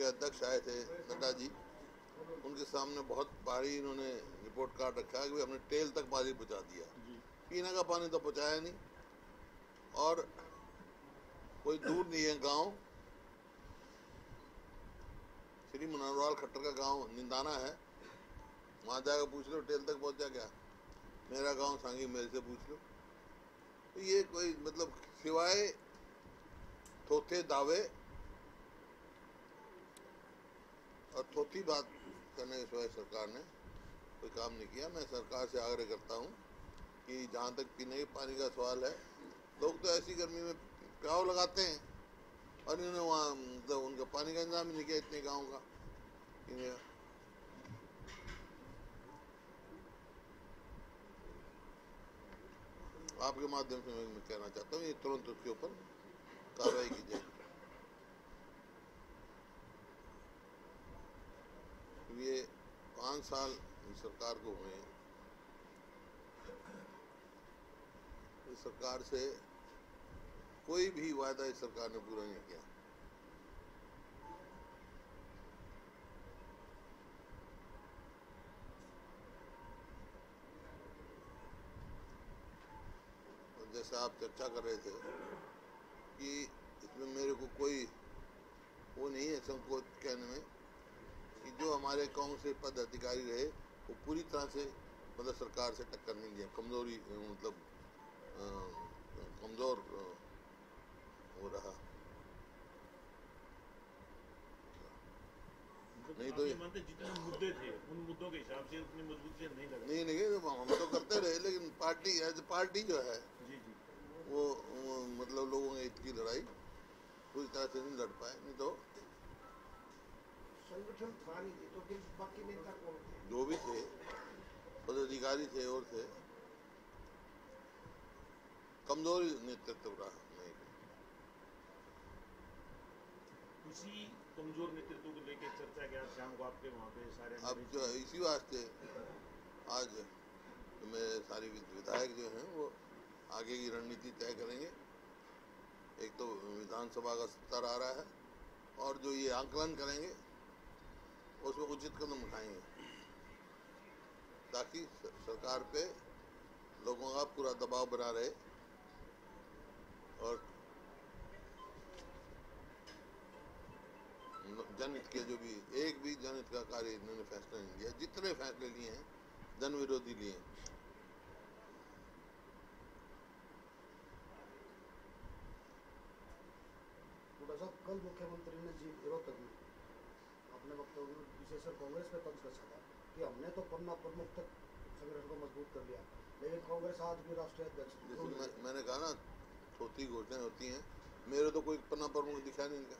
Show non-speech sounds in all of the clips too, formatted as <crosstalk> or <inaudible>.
उनके अध्यक्ष आए थे नड्डा जी उनके सामने बहुत भारी इन्होंने रिपोर्ट कार्ड रखा है कि हमने टेल तक पानी पहुँचा दिया। पीने का पानी तो पहुँचाया नहीं। और कोई दूर नहीं है गाँव। श्री मनोहरलाल खट्टर का गाँव निंदाना है। वहाँ जाकर पूछ लो टेल तक पहुँचा क्या? मेरा गाँव सांगी मेरे से पूछ लो। तो ये कोई मतलब सिवाय थोथे दावे और थोथी बात करने के सिवाय सरकार ने कोई काम नहीं किया। मैं सरकार से आग्रह करता हूँ कि जहाँ तक पीने के पानी का सवाल है, लोग तो ऐसी गर्मी में प्याव लगाते हैं और इन्होंने वहाँ मतलब उनका पानी का इंतज़ाम ही नहीं किया इतने गाँव का। आपके माध्यम से मैं कहना चाहता हूँ, ये तुरंत उसके ऊपर कार्रवाई की जाए ये पाँच साल सरकार को हुए इस सरकार से कोई भी वायदा इस सरकार ने पूरा नहीं किया। जैसे आप चर्चा कर रहे थे कि इसमें मेरे को कोई वो नहीं है संकोच कहने में। जो हमारे कांग्रेस के पद अधिकारी रहे वो पूरी तरह से मतलब सरकार से टक्कर नहीं दिया कमज़ोरी मतलब कमज़ोर हो रहा। नहीं तो जितने मुद्दे थे उन मुद्दों के हिसाब से उतनी मजबूती से नहीं लगा। नहीं नहीं हम तो करते रहे लेकिन पार्टी एज पार्टी जो है जी जी। वो, वो मतलब लोगों हित की लड़ाई पूरी तरह से नहीं लड़ पाए नहीं तो संगठन था नहीं तो फिर बाकी नेता कौन थे जो भी थे पदाधिकारी थे और थे कमज़ोर नेतृत्व रहा नहीं उसी कमज़ोर नेतृत्व को लेकर चर्चा के आज शाम को आपके वहाँ पे सारे अब जो इसी वास्ते आज मेरे सारे विधायक जो हैं वो आगे की रणनीति तय करेंगे। एक तो विधानसभा का सत्तर आ रहा है और जो ये आंकलन करेंगे उसमें उचित कदम उठाएँगे। ताकि सरकार पे लोगों का पूरा दबाव बना रहे और जनहित के जो भी, एक भी जनहित का कार्य इन्होंने फैसला नहीं लिया। जितने फैसले लिए हैं जन विरोधी लिए हैं। कल मुख्यमंत्री ने जी में अपने वक्तव्य विशेषकर कांग्रेस पे तंज कसा था कि हमने तो पन्ना प्रमुख तक संगठन को मज़बूत कर लिया। लेकिन कांग्रेस आज भी राष्ट्रीय अध्यक्ष जैसे मैं, मैंने कहा ना छोटी घोषणाएँ होती हैं मेरे तो कोई पन्ना प्रमुख दिखा नहीं इनका।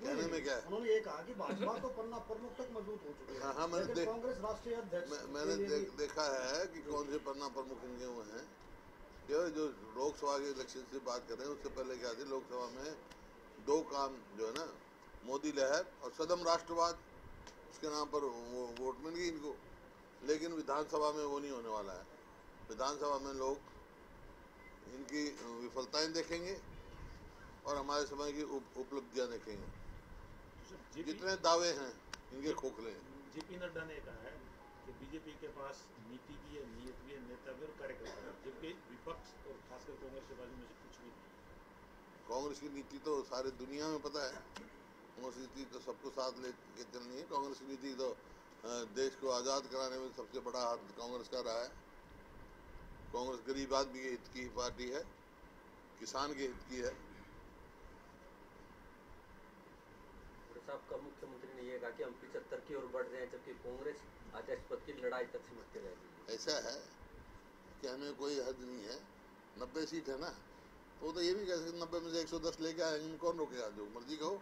कहने में क्या है? उन्होंने ये कहा कि भाजपा तो पन्ना प्रमुख तक मज़बूत हो चुकी हाँ, है हाँ, मैंने कांग्रेस राष्ट्रीय अध्यक्ष मैं, मैंने लिए देख, है कि कौन से पन्ना प्रमुख इनके हुए हैं। जो लोकसभा के इलेक्शन से बात कर रहे हैं उससे पहले क्या थी? लोकसभा में दो काम जो है ना मोदी लहर और सदम राष्ट्रवाद उसके नाम पर वो वोट मिल गई इनको। लेकिन विधानसभा में वो नहीं होने वाला है। विधानसभा में लोग इनकी विफलताएँ देखेंगे और हमारे समय की उप, उपलब्धियाँ देखेंगे। जितने दावे हैं इनके खोखले हैं। जेपी नड्डा ने कहा है कि बीजेपी के पास नीति भी है नीयत भी है नेता भी और कार्यकर्ता भी जबकि विपक्ष और खासकर कांग्रेस के बाजू में कुछ भी नहीं कांग्रेस की नीति तो सारे दुनिया में पता है। कांग्रेस तो सबको साथ लेके चलनी है। कांग्रेस नीति तो देश को आज़ाद कराने में सबसे बड़ा हाथ कांग्रेस का रहा है। कांग्रेस गरीब आदमी के हित की पार्टी है किसान के हित की है। साहब का मुख्यमंत्री ने ये कहा कि हम पिछहत्तर की ओर बढ़ रहे हैं जबकि कांग्रेस अध्यक्ष पद की लड़ाई तक सिमटती रहेगी ऐसा है कि हमें कोई हद नहीं है। नब्बे सीट है ना? तो वो तो ये भी कह सकते नब्बे में से एक सौ दस लेके आएँगे कौन रोकेगा जो मर्ज़ी कहो।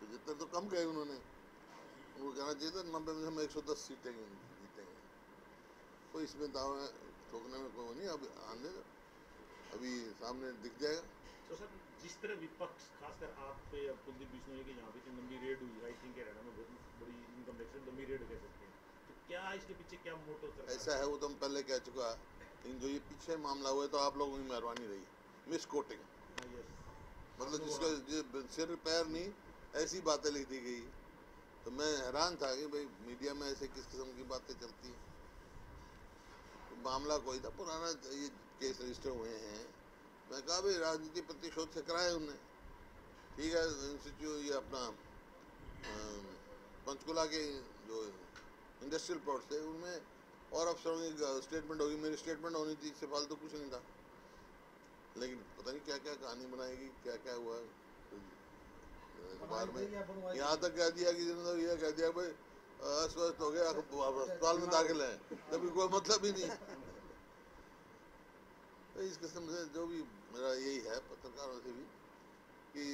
पिछहत्तर तो कम गए उन्होंने। उनको कहना चाहिए था नब्बे में हम एक सौ दस सीटें जीतेंगे। कोई इसमें दावा ठोकने में कोई नहीं अब आने अभी सामने दिख जाएगा। तो सर जिस तरह विपक्ष खासकर आप पे अब कुलदीप बिश्नोई की यहाँ पे इतनी लंबी रेड हुई आई थिंक हरियाणा में बहुत बड़ी इनकम टैक्स लंबी रेड कह सकते हैं। तो क्या इसके पीछे क्या मोटो ऐसा है वो तो हम पहले कह चुका लेकिन जो ये पीछे मामला हुआ है तो आप लोगों की मेहरबानी रही। मिस कोटिंग हाँ, मतलब जिसका सिर पैर नहीं ऐसी बातें लिख दी गई। तो मैं हैरान था कि भाई मीडिया में ऐसे किस किस्म की बातें चलती हैं। तो मामला कोई था, पुराना ये केस रजिस्टर हुए हैं। मैं कहा, भाई, राजनीति प्रतिशोध से कराए उनने ठीक है, इंस्टीट्यूट ये अपना पंचकुला के जो इंडस्ट्रियल प्लॉट थे, उनमें और अफसरों की स्टेटमेंट होगी। मेरी स्टेटमेंट होनी थी, इससे फालतू तो कुछ नहीं था। लेकिन पता नहीं क्या क्या कहानी बनाएगी क्या क्या हुआ। अखबार में। यहाँ तक कह दिया कि जिन्होंने ये कह दिया भाई अस्वस्थ हो गया अब अस्पताल में दाखिल है। तभी कोई मतलब ही नहीं। तो इस किस्म से जो भी मेरा यही है पत्रकारों से भी कि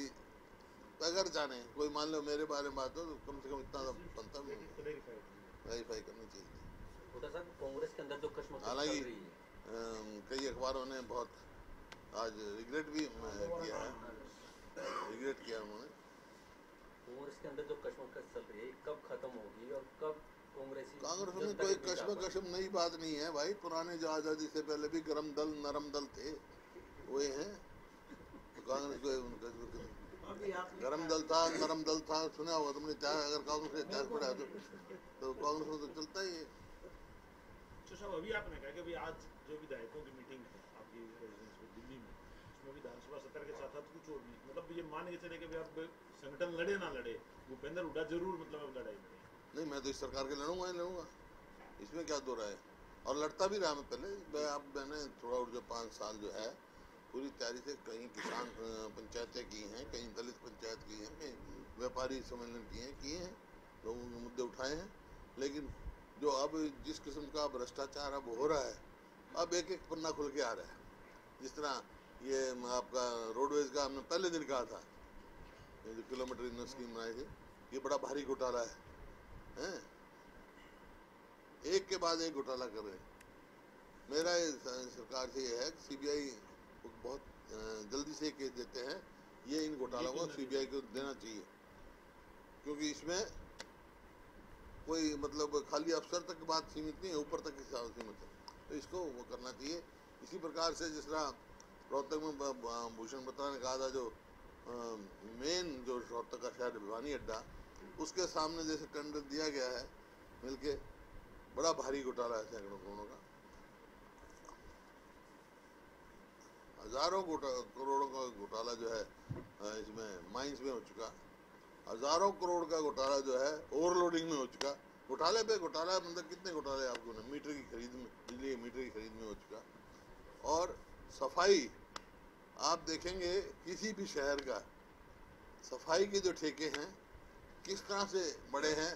अगर जाने कोई मान लो मेरे बारे में बात हो तो कम से कम इतना तो बनता भी वेरीफाई करनी चाहिए कांग्रेस के अंदर जो हालाँकि कई अखबारों ने बहुत आज रिग्रेट भी किया है। रिग्रेट किया उन्होंने। कांग्रेस के अंदर जो कश्मकश चल रही है कब खत्म होगी और कब कांग्रेसी कांग्रेस में कोई कश्म कश्म नई बात नहीं है भाई पुराने जो आज़ादी से पहले भी गरम दल नरम दल थे वही हैं। तो कांग्रेस को उनका गरम दल था नरम दल था सुना होगा तुमने इतिहास अगर कांग्रेस का इतिहास पढ़ा तो तो कांग्रेस में तो चलता ही है। अच्छा साहब अभी आपने कहा कि भाई आज जो विधायकों की मीटिंग है आपकी रेजिडेंस में दिल्ली में उसमें विधानसभा सत्र के साथ साथ कुछ और भी मतलब ये मान के चले कि अब संगठन लड़े ना लड़े, भूपेंद्र हुड्डा ज़रूर मतलब लड़ाई लड़े नहीं, मैं तो इस सरकार के लड़ूँगा, ही लड़ूँगा। इसमें क्या दो राय है? और लड़ता भी रहा मैं पहले अब मैंने थोड़ा और जो पाँच साल जो है, पूरी तैयारी से कहीं किसान पंचायतें की हैं कहीं दलित पंचायत की हैं कहीं व्यापारी सम्मेलन किए हैं किए हैं, लोगों के मुद्दे उठाए हैं। लेकिन जो अब जिस किस्म का भ्रष्टाचार अब हो रहा है, अब एक एक पन्ना खुल के आ रहा है। जिस तरह ये आपका रोडवेज़ का हमने पहले दिन कहा था किलोमीटर इन स्कीम बनाई थी ये बड़ा भारी घोटाला है। हैं? एक के बाद एक घोटाला कर रहे हैं। मेरा सरकार से ये है कि सीबीआई बहुत जल्दी से केस देते हैं। ये इन घोटालों को सीबीआई को देना चाहिए। क्योंकि इसमें कोई मतलब खाली अफसर तक बात सीमित नहीं है ऊपर तक ही सा- सीमित है। तो इसको वो करना चाहिए। इसी प्रकार से जिस तरह रोहतक में भूषण बत्रा ने कहा था जो मेन जो रोहतक का शहर भिवानी अड्डा, उसके सामने जैसे टेंडर दिया गया है, मिलके बड़ा भारी घोटाला है सैकड़ों करोड़ों का। हज़ारों करोड़ों का घोटाला जो है इसमें माइंस में हो चुका। हज़ारों करोड़ का घोटाला जो है ओवरलोडिंग में हो चुका। घोटाले पे घोटाला मतलब कितने घोटाले आपको मीटर की खरीद में, बिजली मीटर की खरीद में हो चुका। और सफ़ाई आप देखेंगे किसी भी शहर का सफ़ाई के जो ठेके हैं किस तरह से बड़े हैं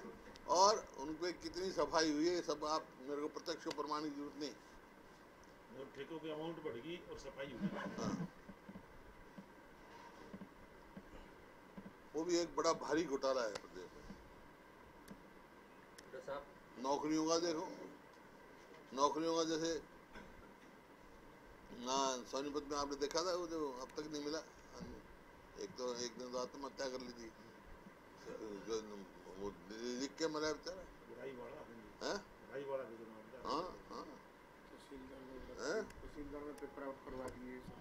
और उन पे कितनी सफ़ाई हुई है सब आप मेरे को प्रत्यक्ष को प्रमाण की ज़रूरत नहीं। ठेकों की अमाउंट बढ़ेगी और सफ़ाई होगी। हाँ। वो भी एक बड़ा भारी घोटाला है प्रदेश में। नौकरियों का देखो नौकरियों का जैसे हाँ सोनीपत में आपने देखा था वो जो अब तक नहीं मिला? एक तो एक दिन तो आत्महत्या कर ली थी। जो वो लिख के मरा बेचारा। वाला हैं। हाँ? हाँ हैं? में पेपर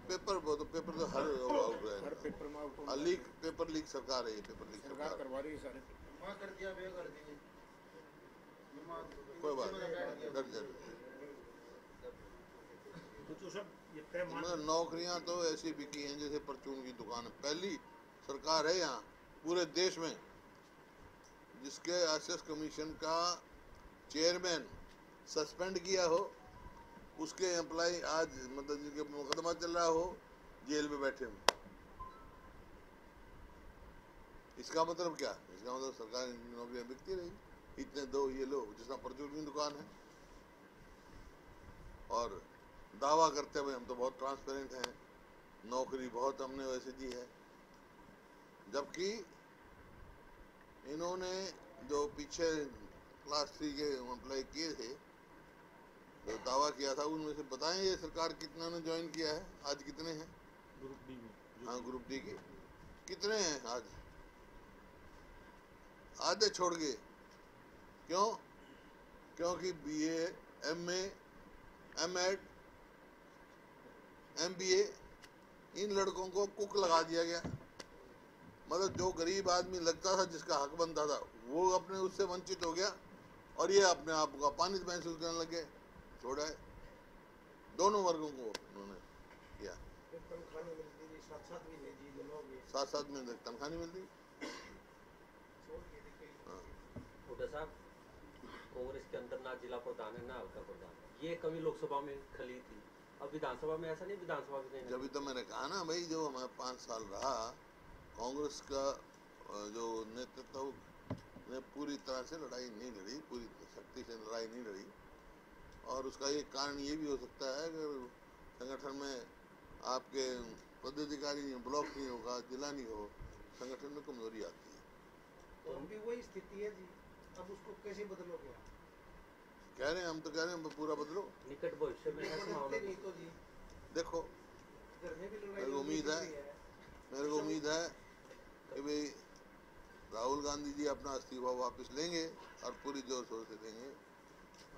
पेपर वो तो पेपर तो हर हर पेपर में हाँ, लीक पेपर लीक सरकार है ये पेपर लीक सरकार करवा रही है सारे। पेपर माँ कर दिया बे कर दिए। कोई बात नहीं डर जाए। तो सब मतलब नौकरियाँ तो ऐसी बिकी हैं जैसे परचून की दुकान है। पहली सरकार है यहाँ पूरे देश में जिसके एसेस कमीशन का चेयरमैन सस्पेंड किया हो उसके एम्प्लॉय आज मतलब जिनके मुकदमा चल रहा हो जेल में बैठे हो इसका मतलब क्या? इसका मतलब सरकार नौकरियाँ बिकती रही। इतने दो ये लो जिसका परचून की दुकान है। और दावा करते हुए हम तो बहुत ट्रांसपेरेंट हैं। नौकरी बहुत हमने वैसे दी है। जबकि इन्होंने जो पीछे क्लास थ्री के अप्लाई किए थे जो दावा किया था उनमें से बताएँ ये सरकार कितना ने ज्वाइन किया है? आज कितने हैं? ग्रुप डी में। हाँ ग्रुप डी के। कितने हैं आज? आधे छोड़ गए क्यों? क्योंकि B M M Ed M B A इन लड़कों को कुक लगा दिया गया। मतलब जो गरीब आदमी लगता था, जिसका हक बनता था, वो अपने उससे वंचित हो गया और ये अपने आप को अपमानित महसूस करने लगे। छोड़ा है। दोनों वर्गों को उन्होंने किया। साथ साथ में तनख्वाह नहीं मिलती कांग्रेस के अंदर ना जिला प्रधान है, ना हल्का प्रधान। ये कमी लोकसभा में खली थी। अब विधानसभा में ऐसा नहीं विधानसभा भी ना जब तो मैंने कहा ना भाई जो हमारे पाँच साल रहा कांग्रेस का जो नेतृत्व ने पूरी तरह से लड़ाई नहीं लड़ी पूरी शक्ति से लड़ाई नहीं लड़ी। और उसका एक कारण ये भी हो सकता है अगर संगठन में आपके पदाधिकारी नहीं ब्लॉक नहीं होगा जिला नहीं हो संगठन में कमज़ोरी आती है। तो अभी वही स्थिति है जी। अब उसको कैसे बदलोगे आप? कह रहे हैं हम तो कह रहे हैं पूरा बदलो। निकट भविष्य में ऐसा मामला नहीं तो जी। देखो मेरे को उम्मीद है। मेरे को उम्मीद है कि भाई राहुल गांधी जी अपना इस्तीफा वापस लेंगे और पूरी ज़ोर शोर से देंगे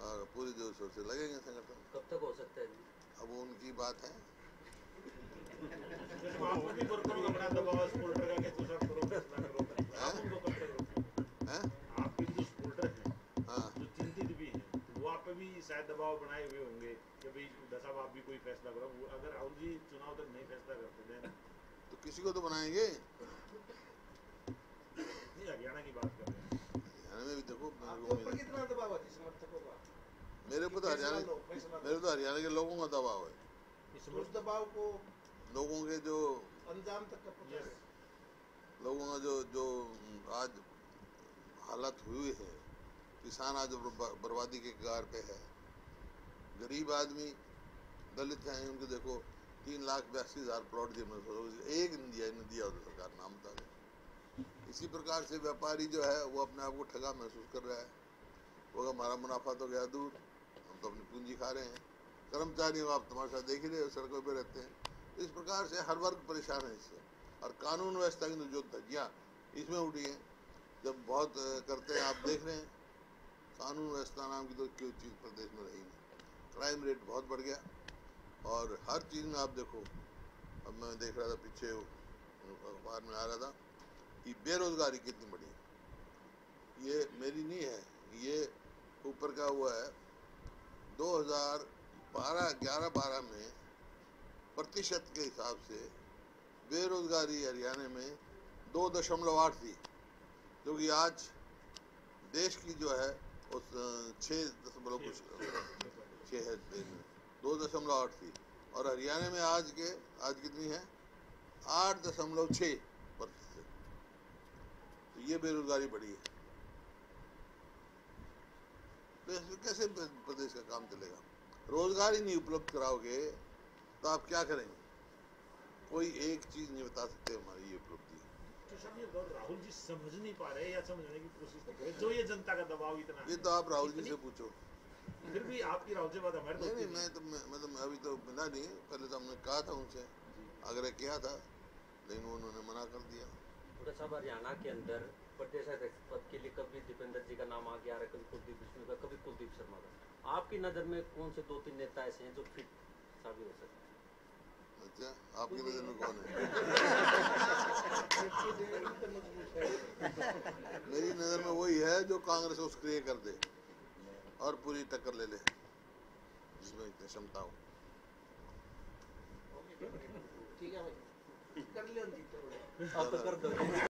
और पूरी ज़ोर शोर से लगेंगे संगठन। कब तक हो सकता है जी? अब वो उनकी बात है जैसे आप भी वर्करों का बड़ा दबाव है सपोर्टर का कि तू सब करो फैसला करो आप उनको कब तक रोकेंगे? हैं आपके जो सपोर्टर हैं हाँ जो चिंतित भी हैं वो आप पे भी शायद दबाव बनाए हुए होंगे कि भाई दस साहब आप भी कोई फैसला करो। अगर राहुल जी चुनाव तक नहीं फैसला करते देन तो किसी को तो बनाएँगे? नहीं हरियाणा की बात कर रहे हैं। हरियाणा में भी देखो को। कितना दबाव है? समर्थकों का? मेरे ऊपर तो हरियाणा। मेरे तो हरियाणा के लोगों का दबाव है। इस उस दबाव को लोगों के जो अंजाम तक पहुँचाए लोगों का जो जो आज हालत हुई है किसान आज बर्बादी के कगार पे है। गरीब आदमी, दलित हैं, उनको देखो, तीन लाख बयासी हज़ार प्लॉट दिए एक दिया नहीं दिया सरकार, नाम बता इसी प्रकार से व्यापारी जो है, वो अपने आप को ठगा महसूस कर रहा है। वो हमारा मुनाफा तो गया दूर, हम तो अपनी पूंजी खा रहे हैं। कर्मचारी हो, आप तमाशा देख ही रहे हो, सड़कों पर रहते हैं। इस प्रकार से हर वर्ग परेशान है इससे। और कानून व्यवस्था की जो धज्जियाँ इसमें उठी हैं, जब बहुत करते हैं, आप देख रहे हैं, कानून व्यवस्था नाम की तो क्यों चीज़ प्रदेश में रही नहीं। क्राइम रेट बहुत बढ़ गया। और हर चीज़ में आप देखो, अब मैं देख रहा था, पीछे अखबार में आ रहा था कि बेरोजगारी कितनी बढ़ी ये मेरी नहीं है, ये ऊपर का हुआ है। 2012 11 12 में प्रतिशत के हिसाब से बेरोजगारी हरियाणा में दो दशमलव आठ थी, जो कि आज देश की जो है, उस छः दशमलव कुछ छः है देश में दो दशमलव आठ थी। और हरियाणा में आज के आज कितनी है? आठ दशमलव छः प्रतिशत। तो ये बेरोजगारी बढ़ी है। तो इसमें कैसे प्रदेश का काम चलेगा? रोज़गार ही नहीं उपलब्ध कराओगे तो आप क्या करेंगे? कोई एक चीज़ नहीं बता सकते हमारी ये उपलब्धि। तो राहुल जी समझ नहीं पा रहे या समझने की कोशिश कर रहे? जो ये जनता का दबाव इतना ये तो आप राहुल जी से पूछो। फिर भी आपकी हमारे नहीं नहीं मैं तो मैं मतलब अभी तो मिला नहीं पहले तो हमने कहा था उनसे आग्रह किया था लेकिन उन्होंने मना कर दिया। साहब हरियाणा के अंदर प्रदेश अध्यक्ष पद के लिए कभी दीपेंद्र जी का नाम आ गया कभी कुलदीप बिश्नोई का कभी कुलदीप शर्मा का। आपकी नज़र में कौन से दो तीन नेता ऐसे हैं जो फिट साबित हो सकते हैं? अच्छा आपकी नज़र में कौन है? <laughs> मेरी नज़र में वही है जो कांग्रेस को सक्रिय कर दे। और पूरी टक्कर ले ले। जिसमें इतनी क्षमता हो। ठीक है भाई। कर ले जी आप कर दो।